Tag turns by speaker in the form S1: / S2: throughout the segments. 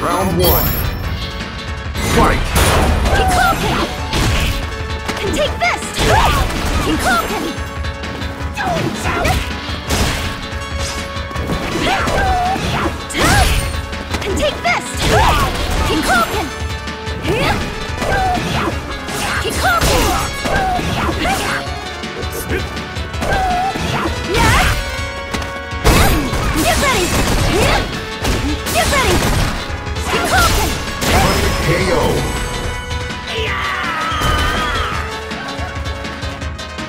S1: Round one. Fight!
S2: Kikoken! And take this! Kikoken! And take this! Kikoken! Kikoken! Yeah! Get ready! Get ready!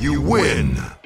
S1: You win!